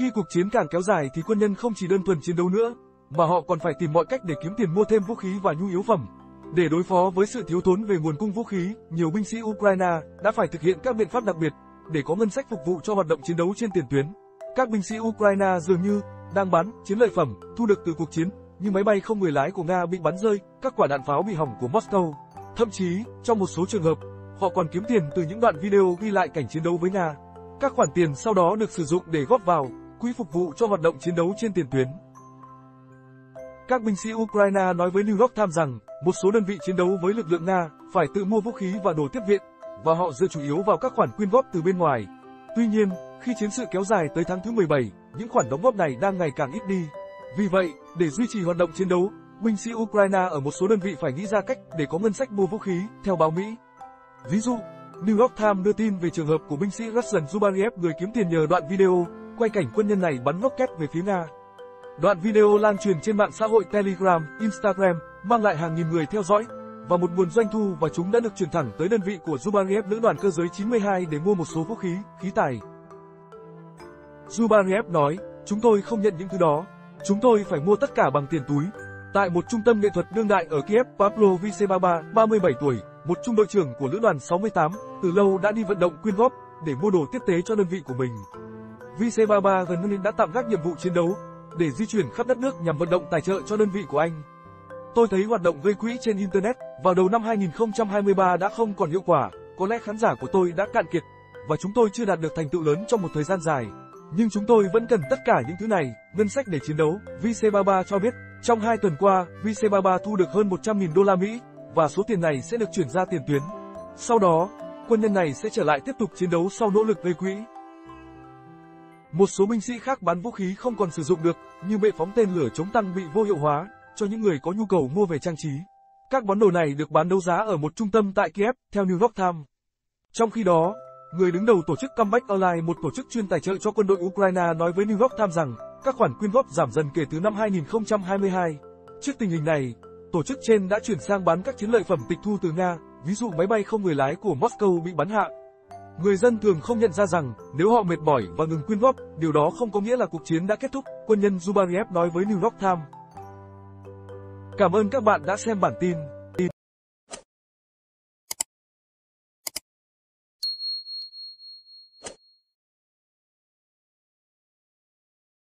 Khi cuộc chiến càng kéo dài thì quân nhân không chỉ đơn thuần chiến đấu nữa, mà họ còn phải tìm mọi cách để kiếm tiền mua thêm vũ khí và nhu yếu phẩm. Để đối phó với sự thiếu thốn về nguồn cung vũ khí, nhiều binh sĩ Ukraine đã phải thực hiện các biện pháp đặc biệt để có ngân sách phục vụ cho hoạt động chiến đấu trên tiền tuyến. Các binh sĩ Ukraine dường như đang bán chiến lợi phẩm thu được từ cuộc chiến, như máy bay không người lái của Nga bị bắn rơi, các quả đạn pháo bị hỏng của Moscow. Thậm chí, trong một số trường hợp, họ còn kiếm tiền từ những đoạn video ghi lại cảnh chiến đấu với Nga. Các khoản tiền sau đó được sử dụng để góp vào quỹ phục vụ cho hoạt động chiến đấu trên tiền tuyến. Các binh sĩ Ukraine nói với New York Times rằng, một số đơn vị chiến đấu với lực lượng Nga phải tự mua vũ khí và đồ tiếp viện, và họ dựa chủ yếu vào các khoản quyên góp từ bên ngoài. Tuy nhiên, khi chiến sự kéo dài tới tháng thứ 17, những khoản đóng góp này đang ngày càng ít đi. Vì vậy, để duy trì hoạt động chiến đấu, binh sĩ Ukraine ở một số đơn vị phải nghĩ ra cách để có ngân sách mua vũ khí, theo báo Mỹ. Ví dụ, New York Times đưa tin về trường hợp của binh sĩ Russian Zubariev người kiếm tiền nhờ đoạn video quay cảnh quân nhân này bắn rocket về phía Nga. Đoạn video lan truyền trên mạng xã hội Telegram, Instagram, mang lại hàng nghìn người theo dõi và một nguồn doanh thu và chúng đã được chuyển thẳng tới đơn vị của Zubariev lữ đoàn cơ giới 92 để mua một số vũ khí, khí tài. Zubariev nói, chúng tôi không nhận những thứ đó, chúng tôi phải mua tất cả bằng tiền túi. Tại một trung tâm nghệ thuật đương đại ở Kiev, Pablo Vicebaba, 37 tuổi, một trung đội trưởng của lữ đoàn 68, từ lâu đã đi vận động quyên góp để mua đồ tiếp tế cho đơn vị của mình. VC33 gần như đã tạm gác nhiệm vụ chiến đấu để di chuyển khắp đất nước nhằm vận động tài trợ cho đơn vị của anh. Tôi thấy hoạt động gây quỹ trên Internet vào đầu năm 2023 đã không còn hiệu quả, có lẽ khán giả của tôi đã cạn kiệt, và chúng tôi chưa đạt được thành tựu lớn trong một thời gian dài. Nhưng chúng tôi vẫn cần tất cả những thứ này, ngân sách để chiến đấu. VC33 cho biết, trong hai tuần qua, VC33 thu được hơn 100.000 đô la Mỹ, và số tiền này sẽ được chuyển ra tiền tuyến. Sau đó, quân nhân này sẽ trở lại tiếp tục chiến đấu sau nỗ lực gây quỹ. Một số binh sĩ khác bán vũ khí không còn sử dụng được, như bệ phóng tên lửa chống tăng bị vô hiệu hóa, cho những người có nhu cầu mua về trang trí. Các món đồ này được bán đấu giá ở một trung tâm tại Kiev, theo New York Times. Trong khi đó, người đứng đầu tổ chức Comeback Online, một tổ chức chuyên tài trợ cho quân đội Ukraine nói với New York Times rằng, các khoản quyên góp giảm dần kể từ năm 2022. Trước tình hình này, tổ chức trên đã chuyển sang bán các chiến lợi phẩm tịch thu từ Nga, ví dụ máy bay không người lái của Moscow bị bắn hạ. Người dân thường không nhận ra rằng, nếu họ mệt mỏi và ngừng quyên góp, điều đó không có nghĩa là cuộc chiến đã kết thúc, quân nhân Zubariev nói với New York Times. Cảm ơn các bạn đã xem bản tin.